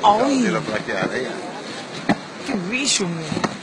Oi! Che visciumi!